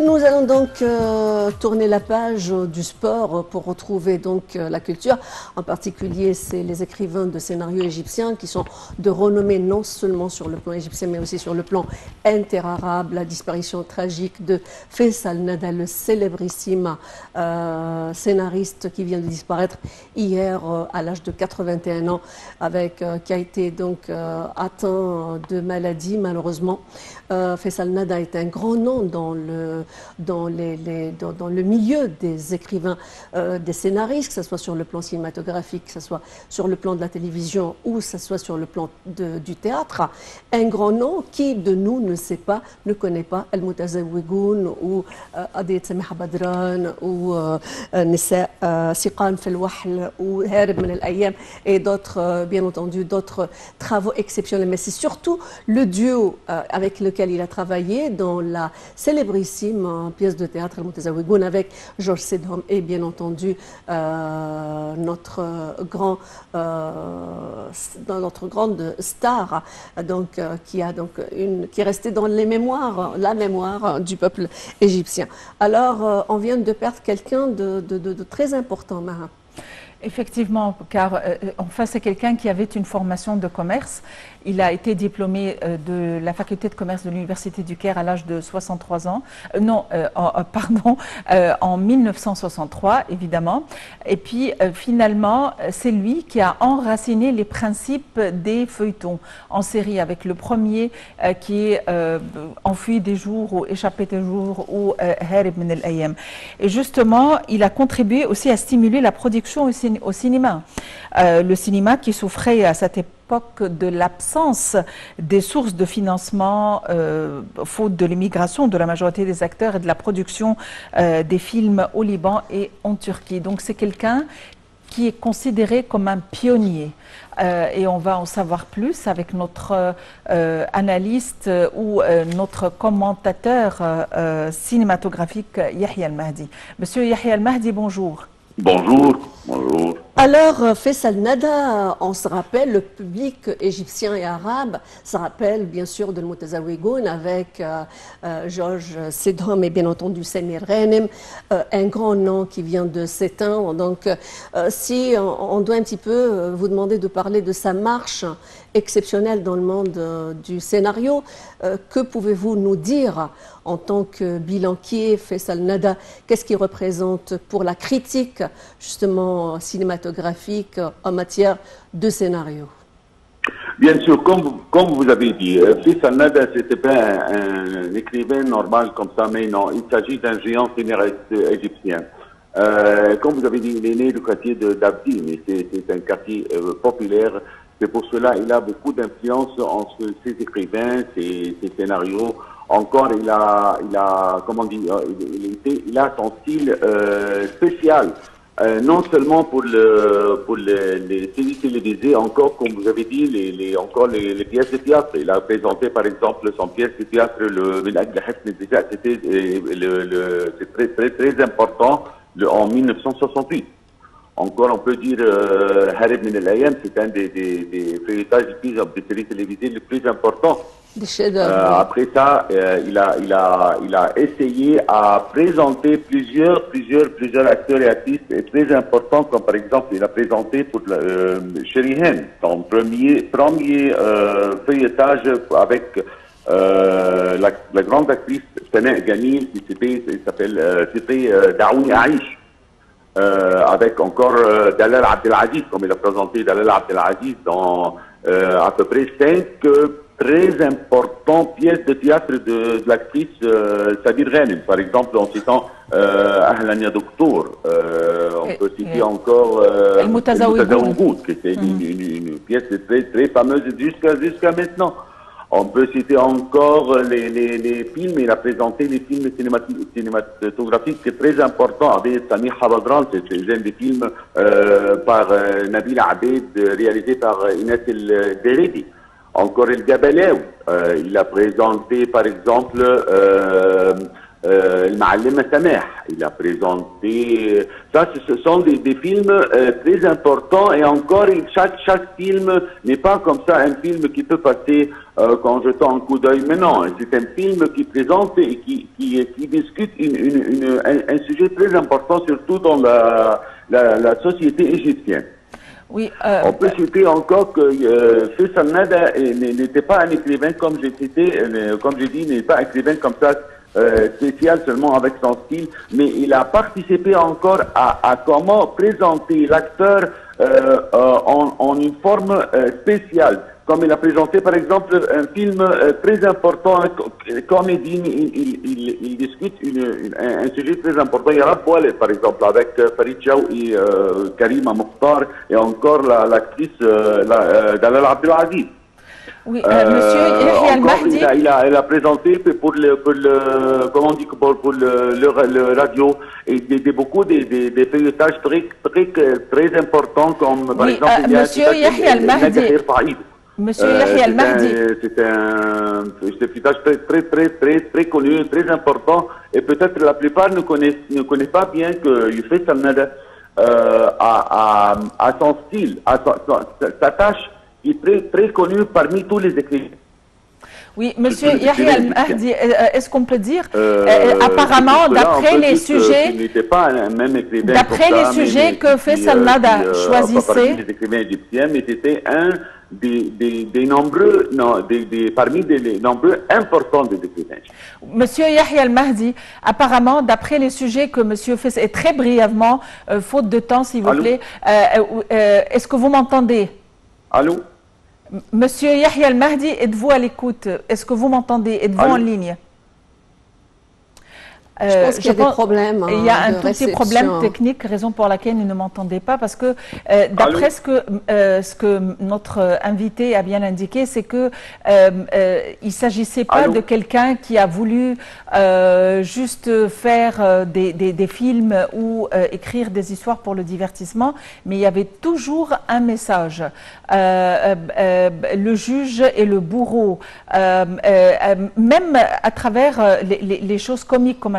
Nous allons donc euh, tourner la page euh, du sport pour retrouver donc euh, la culture. En particulier, c'est les écrivains de scénarios égyptiens qui sont de renommée non seulement sur le plan égyptien, mais aussi sur le plan interarabe. La disparition tragique de Faisal Nada, le célébrissime scénariste qui vient de disparaître hier à l'âge de 81 ans, avec qui a été donc atteint de maladie malheureusement. Faisal Nada est un grand nom dans le dans, le milieu des écrivains, euh, des scénaristes, que ce soit sur le plan cinématographique, que ce soit sur le plan de la télévision ou que ce soit sur le plan du théâtre, un grand nom qui de nous ne sait pas, ne connaît pas El Mutazawigoun ou euh, Adiyat Samih Badran ou euh, Nisa Siqan Felwahl ou Herb Men Ayam et d'autres, bien entendu, d'autres travaux exceptionnels. Mais c'est surtout le duo avec lequel il a travaillé dans la célébrissime pièce de théâtre Al avec Georges Sedhom et bien entendu euh, notre grand euh, grande star donc euh, qui a donc une qui est restée dans les mémoires la mémoire du peuple égyptien. Alors on vient de perdre quelqu'un de, de, très important Marin. Effectivement, car euh, en face, c'est quelqu'un qui avait une formation de commerce. Il a été diplômé euh, de la faculté de commerce de l'Université du Caire à l'âge de 63 ans. Euh, non, pardon, en 1963, évidemment. Et puis, finalement, c'est lui qui a enraciné les principes des feuilletons en série, avec le premier qui est Enfui des jours ou Échappé des jours ou Harib min al-Ayam. Et justement, il a contribué aussi à stimuler la production au cinéma. Euh, le cinéma qui souffrait à cette époque de l'absence des sources de financement, euh, faute de l'immigration de la majorité des acteurs et de la production euh, des films au Liban et en Turquie. Donc c'est quelqu'un qui est considéré comme un pionnier. et on va en savoir plus avec notre analyste ou notre commentateur cinématographique Yahya Al-Mahdi. Monsieur Yahya Al-Mahdi, bonjour. Bonjour. Bonjour. Alors, euh, Faisal Nada, on se rappelle, le public égyptien et arabe se rappelle bien sûr de Mutazawigoun avec euh, euh, Georges Sedhom et bien entendu Samir Renem, un grand nom qui vient de s'éteindre. Donc, si on, doit un petit peu vous demander de parler de sa marche exceptionnelle dans le monde du scénario, que pouvez-vous nous dire en tant que bilanquier Faisal Nada? Qu'est-ce qu'il représente pour la critique justement cinématographique en matière de scénario? Bien sûr, comme, comme vous avez dit, euh, Fils Nada, ce n'était pas un, écrivain normal comme ça, mais non, il s'agit d'un géant scénariste égyptien. Euh, comme vous avez dit, il est né du quartier d'Abdi, mais c'est un quartier euh, populaire. C'est pour cela qu'il a beaucoup d'influence entre ses écrivains, ses, scénarios. Encore, il a, il a, comment dire, il, il a son style spécial. Euh, non seulement pour le pour les, les séries télévisées, encore comme vous avez dit, les, les encore les, les, pièces de théâtre. Il a présenté par exemple son pièce de théâtre, le c'était euh, le, le c'est très, très très important le, en 1968. Encore, on peut dire euh, Harib Min al c'est un des, des, des feuilletages des séries télévisées les plus importants euh, après ça, euh, il, a, il, a, il a essayé à présenter plusieurs, plusieurs, plusieurs acteurs et actrices très importants, comme par exemple, il a présenté pour euh, Hen, son premier, premier euh, feuilletage avec la, la, grande actrice Sana Gani, qui s'appelle, Daouni Aïch. Avec encore Dalal Abdelaziz, comme il a présenté Dalal Abdelaziz dans à peu près cinq très importantes pièces de théâtre de, de l'actrice euh, Sabir Ghanem, par exemple en citant euh, Ahlania Doctor. Euh, on peut citer encore euh, El qui était une, une, une, pièce très, très fameuse jusqu'à jusqu'à maintenant. On peut citer encore les, les, les, films, il a présenté les films cinématographiques très importants avec Samir Habadran, c'est un des films euh, par euh, Nabil Abed, réalisé par Inès El Deredi. Encore El Gabalaou, euh, il a présenté par exemple euh, euh, Sameh. Il a présenté. Ça, ce sont des, des films euh, très importants et encore, chaque, chaque film n'est pas comme ça un film qui peut passer euh, quand je tends un coup d'œil. Mais non, c'est un film qui présente et qui, qui, qui discute une, une, une, un, un, sujet très important, surtout dans la, la, la société égyptienne. Oui, euh, On peut citer encore que euh, Nada n'était pas un écrivain, comme j'ai cité, comme j'ai dit, n'est pas un écrivain comme ça euh, spécial seulement avec son style, mais il a participé encore à, à comment présenter l'acteur euh, en, en, une forme spéciale comme il a présenté par exemple un film euh, très important, comédie, il, il, il, il discute une, une, un, sujet très important. Il y a Wallet par exemple avec euh, Farid Chaou et euh, Karima Mokhtar et encore l'actrice la, la, euh, Dalal Abdelaziz. Oui, monsieur Yahya Al-Mahdi. Il a, il, a, il a présenté pour le, pour le, comment on dit, pour, pour le, le, le radio et des, des beaucoup des, des, des feuilletages très, très, très importants comme par oui, exemple il y a monsieur Yahya Al-Mahdi. Monsieur Yahya Al-Mahdi. C'est un, feuilletage très, très, très, très, très connu, très important. Et peut-être la plupart ne connaissent, ne connaissent pas bien que Youssef Al-Nada euh, a, a, a, son style, a sa, sa tâche qui est très, connue parmi tous les écrivains. Oui, Monsieur Yahya Al-Mahdi, est-ce qu'on peut dire, euh, apparemment, d'après les sujets, d'après les sujets que Faisal Nada euh, choisissait, les écrivains égyptiens, mais c'était un des, des, des, nombreux, non, des, des, parmi des nombreux importants des écrivains. Monsieur Yahya Al-Mahdi, apparemment, d'après les sujets que Monsieur Faisal, et très brièvement, euh, faute de temps, s'il vous Allô? plaît, est-ce que vous m'entendez? Allô? Monsieur Yahya Al-Mahdi, êtes-vous à l'écoute? Est-ce que vous m'entendez? Êtes-vous en ligne? Je pense qu'il y a des problèmes. Il y a un de tout petit problème technique, raison pour laquelle il ne m'entendait pas, parce que euh, d'après ce que euh, ce que notre invité a bien indiqué, c'est que euh, il s'agissait pas Allô de quelqu'un qui a voulu euh, juste faire euh, des, des, des, films ou euh, écrire des histoires pour le divertissement, mais il y avait toujours un message. le juge et le bourreau, même à travers les, les, les choses comiques comme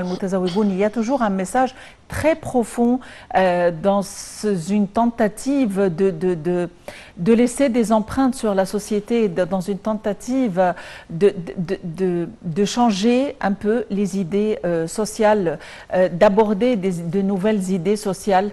il y a toujours un message très profond euh, dans une tentative de, de, de, de, laisser des empreintes sur la société, dans une tentative de, changer un peu les idées euh, sociales, euh, d'aborder de nouvelles idées sociales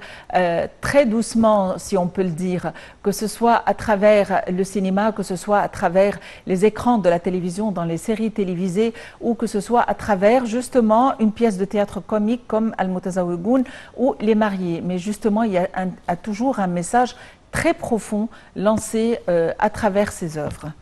très doucement, si on peut le dire, que ce soit à travers le cinéma, que ce soit à travers les écrans de la télévision, dans les séries télévisées, ou que ce soit à travers justement une pièce de théâtre comique comme Al-Mutazawigoun ou les mariés. Mais justement, il y a, toujours un message très profond lancé euh, à travers ces œuvres.